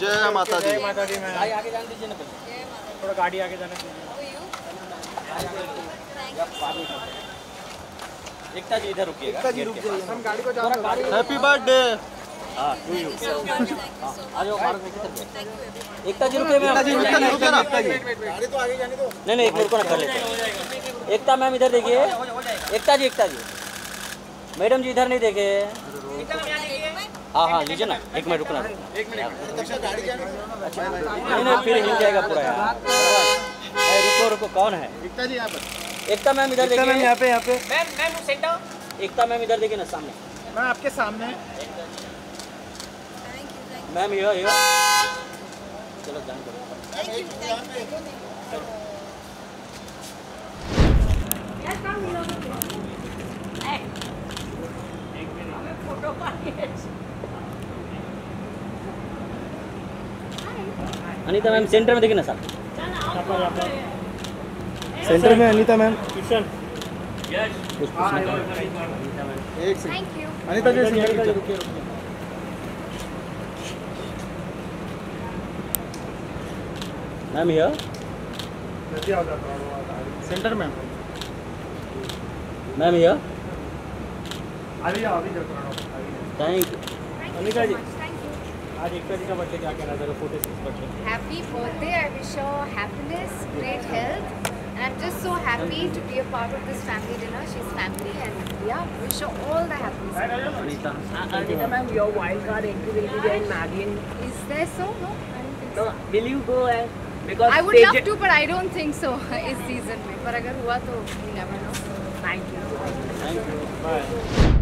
जय माता दी। जय माता दी मैम भाई आगे जाने दीजिए ना थोड़ा गाड़ी आगे जाने दीजिए। एकता जी इधर रुकिएगा। गेट के पास। हम गाड़ी को जाने हैप्पी बर्थडे हाँ टू यू आ जाओ भारत में किधर गए? एकता जी रुके मैम एकता जी रुके ना, रुके ना। गाड़ी तो आगे जाने दो। नहीं नहीं एक मिनट को ना कर लेते हैं। एकता मैम इधर देखिए। एकता जी एकता जी। मैडम जी इधर नहीं देखे। हाँ हाँ लीजिए ना। एक मिनट रुकना एक मिनट। नहीं नहीं फिर हिल जाएगा पूरा यार। रुको रुको कौन है? एकता जी यहाँ पर। एकता मैम इधर देखिए। पे यहाँ पे। Ma'am ma'am center Ekta ma'am इधर देखिए ना सामने। मैं आपके सामने। मैम हियर हियर चलो जान करो अनिता मैम सेंटर में देखिए ना साहब सेंटर में Anita ma'am. Anita ji ma'am here center ma'am ma'am here अभी अभी थैंक यू अनीता जी आज एकता जी का बर्थडे क्या कहना चाहोगे forty six birthday Happy birthday. I wish you happiness, great health. And I'm just so happy to be a part of this family dinner. She's family and yeah, wish you all the happiness. Anita Anita ma'am, your wild card entry will be there in Magian. Is there so? No, I don't think No, so. will you go and because I would love to, but I don't think so इस season में. पर अगर हुआ तो you never know. Thank you. Thank you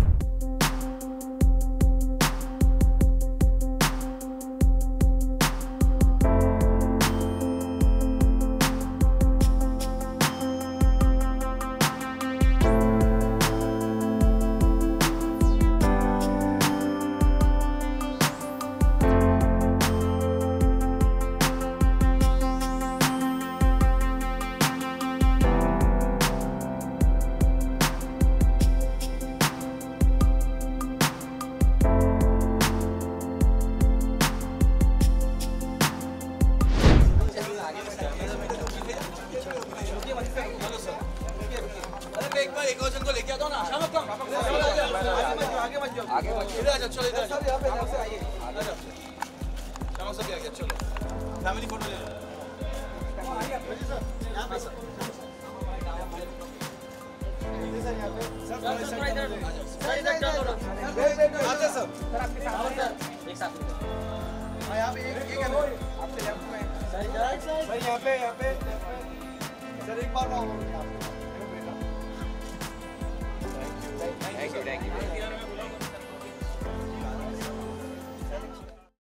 bye एक साथ यहाँ पे एक एक है ना। आपके लेफ़्ट में सर यहाँ पे यहाँ पे सर एक बार